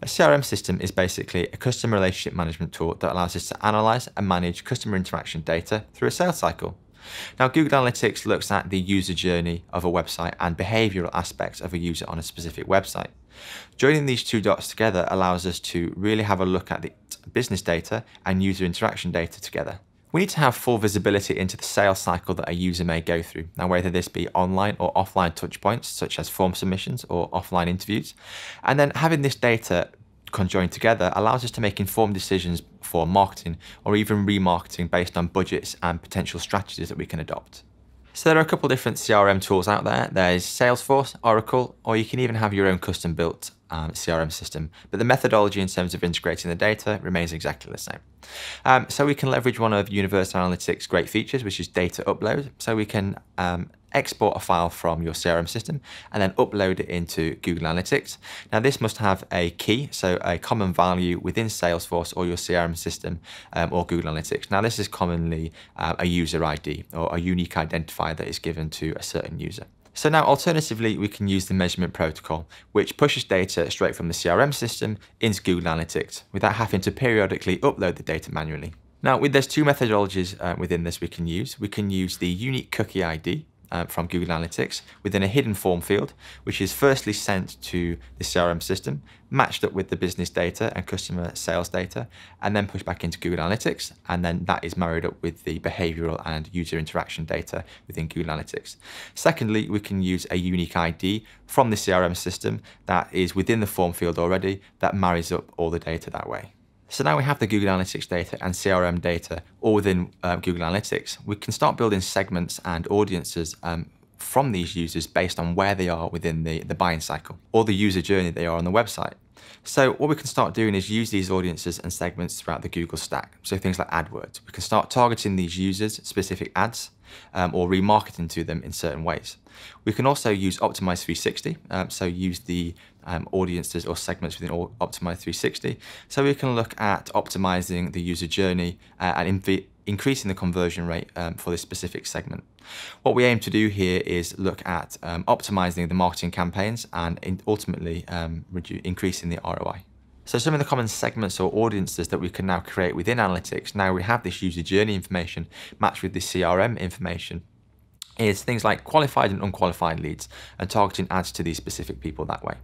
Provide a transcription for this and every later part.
A CRM system is basically a customer relationship management tool that allows us to analyze and manage customer interaction data through a sales cycle. Now, Google Analytics looks at the user journey of a website and behavioral aspects of a user on a specific website. Joining these two dots together allows us to really have a look at the business data and user interaction data together. We need to have full visibility into the sales cycle that a user may go through. Now, whether this be online or offline touchpoints, such as form submissions or offline interviews. And then having this data conjoined together allows us to make informed decisions for marketing or even remarketing based on budgets and potential strategies that we can adopt. So there are a couple different CRM tools out there. There's Salesforce, Oracle, or you can even have your own custom built um, CRM system. But the methodology in terms of integrating the data remains exactly the same. Um, so we can leverage one of Universal Analytics' great features, which is data upload. So we can um, export a file from your CRM system and then upload it into Google Analytics. Now this must have a key, so a common value within Salesforce or your CRM system um, or Google Analytics. Now this is commonly uh, a user ID or a unique identifier that is given to a certain user. So now alternatively, we can use the measurement protocol, which pushes data straight from the CRM system into Google Analytics without having to periodically upload the data manually. Now, there's two methodologies uh, within this we can use. We can use the unique cookie ID, uh, from Google Analytics within a hidden form field, which is firstly sent to the CRM system, matched up with the business data and customer sales data, and then pushed back into Google Analytics. And then that is married up with the behavioral and user interaction data within Google Analytics. Secondly, we can use a unique ID from the CRM system that is within the form field already that marries up all the data that way. So now we have the Google Analytics data and CRM data all within uh, Google Analytics. We can start building segments and audiences um, from these users based on where they are within the, the buying cycle or the user journey they are on the website. So what we can start doing is use these audiences and segments throughout the Google stack. So things like AdWords. We can start targeting these users specific ads um, or remarketing to them in certain ways. We can also use Optimize 360, um, so use the um, audiences or segments within Optimize 360. So we can look at optimizing the user journey uh, and increasing the conversion rate um, for this specific segment. What we aim to do here is look at um, optimizing the marketing campaigns and ultimately um, increasing the ROI. So some of the common segments or audiences that we can now create within analytics, now we have this user journey information matched with the CRM information, is things like qualified and unqualified leads and targeting ads to these specific people that way,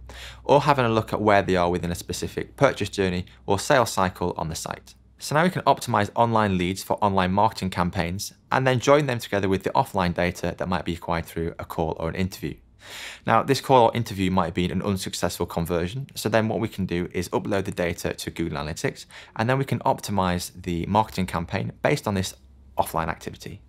or having a look at where they are within a specific purchase journey or sales cycle on the site. So now we can optimize online leads for online marketing campaigns and then join them together with the offline data that might be acquired through a call or an interview. Now, this call or interview might be an unsuccessful conversion. So then what we can do is upload the data to Google Analytics, and then we can optimize the marketing campaign based on this offline activity.